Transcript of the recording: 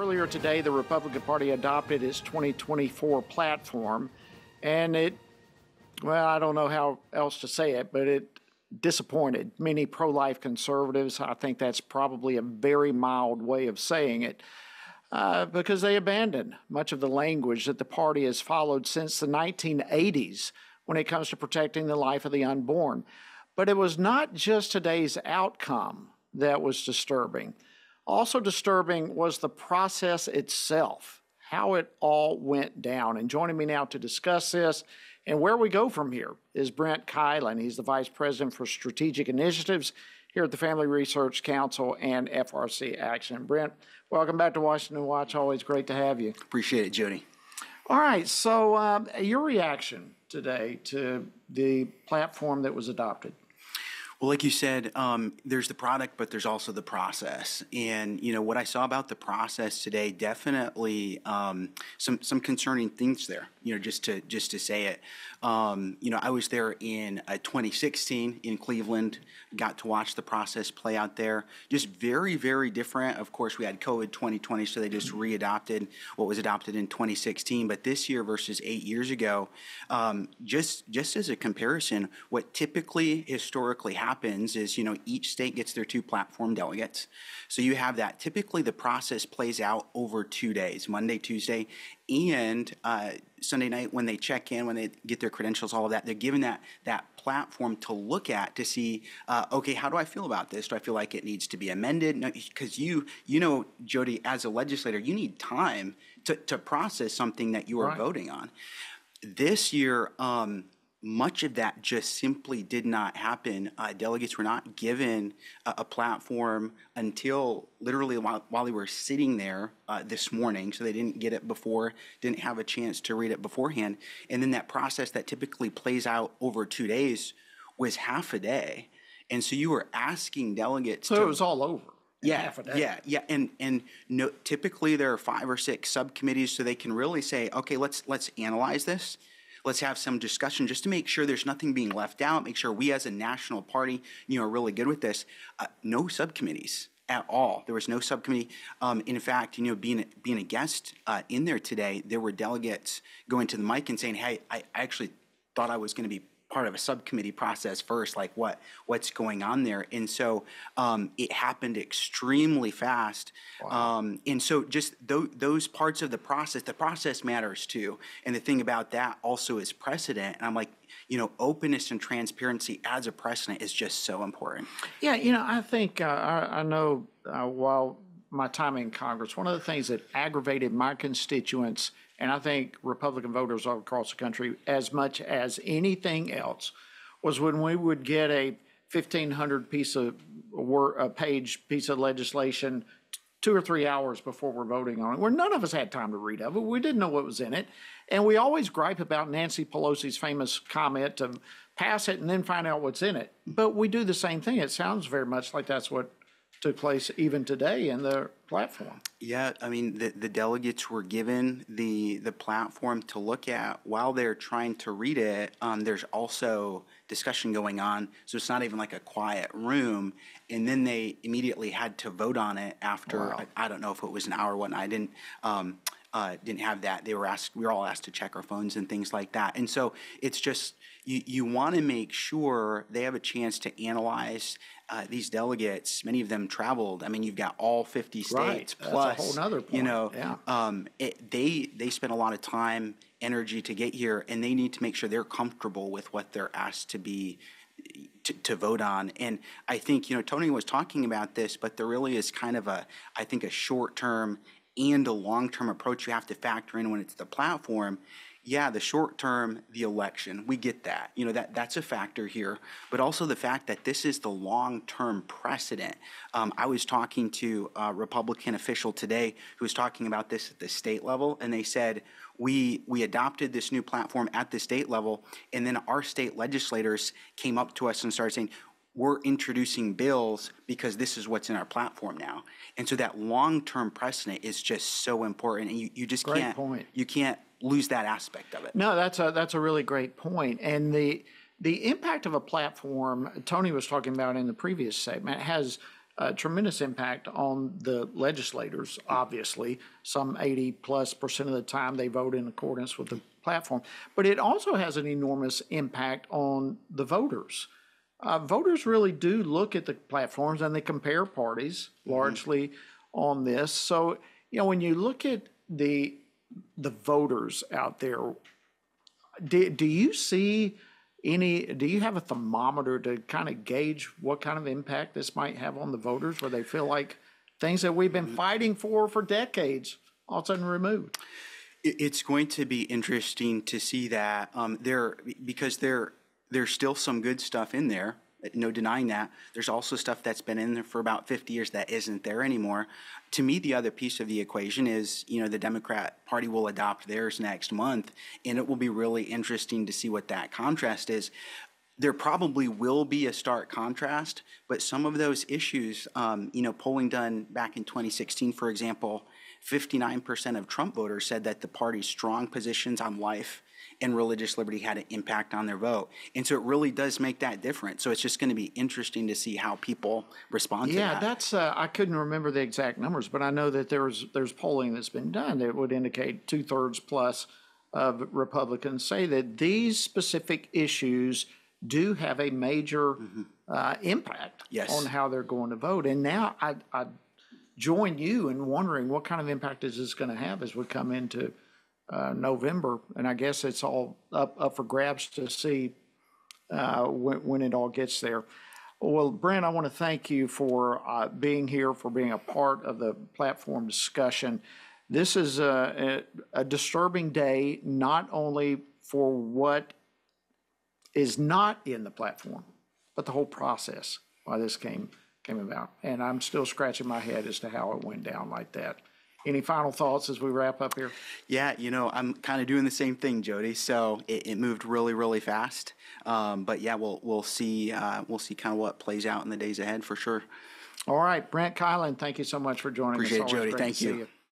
Earlier today, the Republican Party adopted its 2024 platform, and it, well, I don't know how else to say it, but it disappointed many pro life conservatives. I think that's probably a very mild way of saying it. Uh, because they abandoned much of the language that the party has followed since the 1980s when it comes to protecting the life of the unborn. But it was not just today's outcome that was disturbing. Also disturbing was the process itself, how it all went down. And joining me now to discuss this and where we go from here is Brent Keilen. He's the Vice President for Strategic Initiatives here at the Family Research Council and FRC Action. Brent, welcome back to Washington Watch. Always great to have you. Appreciate it, Jody. All right, so um, your reaction today to the platform that was adopted? Well, like you said, um, there's the product, but there's also the process. And you know what I saw about the process today, definitely um, some some concerning things there. You know, just to just to say it. Um, you know, I was there in uh, 2016 in Cleveland. Got to watch the process play out there. Just very very different. Of course, we had COVID 2020, so they just readopted what was adopted in 2016. But this year versus eight years ago, um, just just as a comparison, what typically historically happens happens is, you know, each state gets their two platform delegates. So you have that. Typically, the process plays out over two days Monday, Tuesday, and uh, Sunday night when they check in, when they get their credentials, all of that. They're given that, that platform to look at to see, uh, okay, how do I feel about this? Do I feel like it needs to be amended? Because no, you, you know, Jody, as a legislator, you need time to, to process something that you are right. voting on. This year, um, much of that just simply did not happen. Uh, delegates were not given a, a platform until literally while, while, they were sitting there uh, this morning. So they didn't get it before, didn't have a chance to read it beforehand. And then that process that typically plays out over two days was half a day. And so you were asking delegates. So to, it was all over. Yeah, yeah, yeah, and and no, typically there are five or six subcommittees, so they can really say, okay, let's let's analyze this let's have some discussion just to make sure there's nothing being left out, make sure we as a national party, you know, are really good with this. Uh, no subcommittees at all. There was no subcommittee. Um, in fact, you know, being being a guest uh, in there today, there were delegates going to the mic and saying, "Hey, I actually thought I was going to be part of a subcommittee process first, like what what's going on there. And so um, it happened extremely fast. Wow. Um, and so just th- those parts of the process, the process matters too. And the thing about that also is precedent. And I'm like, you know, openness and transparency as a precedent is just so important. Yeah, you know, I think uh, I, I, know uh, while my time in Congress, one of the things that aggravated my constituents and I think Republican voters all across the country, as much as anything else, was when we would get a 1,500 piece of a page piece of legislation two or three hours before we're voting on it, where none of us had time to read of it. We didn't know what was in it. And we always gripe about Nancy Pelosi's famous comment to pass it and then find out what's in it. But we do the same thing. It sounds very much like that's what took place even today in the platform. Yeah, I mean the, the delegates were given the the platform to look at while they're trying to read it. Um, there's also discussion going on, so it's not even like a quiet room. And then they immediately had to vote on it after wow. I, I, don't know if it was an hour or what. I didn't. Um, uh, didn't have that. They were asked. We were all asked to check our phones and things like that. And so it's just you, you want to make sure they have a chance to analyze uh, these delegates. Many of them traveled. I mean, you've got all 50 states right. plus. That's a whole other point. You know, yeah. um, it, they they spend a lot of time, energy to get here, and they need to make sure they're comfortable with what they're asked to be to, to, vote on. And I think, you know, Tony was talking about this, but there really is kind of a, I think, a short term and a long term approach you have to factor in when it's the platform yeah, the short term, the election, we get that. You know, that that's a factor here, but also the fact that this is the long term precedent. Um, I was talking to a Republican official today who was talking about this at the state level, and they said, we, we adopted this new platform at the state level, and then our state legislators came up to us and started saying, we're introducing bills because this is what's in our platform now. And so that long-term precedent is just so important, and you, you just Great can't point. you can't lose that aspect of it. No, that's a that's a really great point. And the the impact of a platform Tony was talking about in the previous segment has a tremendous impact on the legislators, obviously. Some 80 plus percent of the time they vote in accordance with the platform. But it also has an enormous impact on the voters. Uh, voters really do look at the platforms and they compare parties largely on this. So, you know, when you look at the the voters out there, do, do you see any, do you have a thermometer to kind of gauge what kind of impact this might have on the voters where they feel like things that we've been fighting for for decades all of a sudden removed? It's going to be interesting to see that um, there because there there's still some good stuff in there. No denying that. There's also stuff that's been in there for about 50 years that isn't there anymore. To me, the other piece of the equation is, you know, the Democrat Party will adopt theirs next month, and it will be really interesting to see what that contrast is there probably will be a stark contrast, but some of those issues, um, you know, polling done back in 2016, for example, 59% of Trump voters said that the party's strong positions on life and religious liberty had an impact on their vote. And so it really does make that difference. So it's just going to be interesting to see how people respond to that. Yeah, that. that's, uh, I couldn't remember the exact numbers, but I know that there's, there's polling that's been done that would indicate two thirds plus of Republicans say that these specific issues do have a major uh, impact Yes. on how they're going to vote. And now I, I join you in wondering what kind of impact is this going to have as we come into uh, November. And I guess it's all up, up for grabs to see uh, when, when it all gets there. Well, Brent, I want to thank you for uh, being here, for being a part of the platform discussion. This is a, a, a disturbing day, not only for what is not in the platform, but the whole process why this came came about. And I'm still scratching my head as to how it went down like that. Any final thoughts as we wrap up here? Yeah, you know, I'm kind of doing the same thing, Jody. So it, it moved really, really fast. Um, but yeah, we'll we'll see uh, we'll see kind of what plays out in the days ahead for sure. All right, Brent Keilen, thank you so much for joining Appreciate us. Always Jody. Thank see you.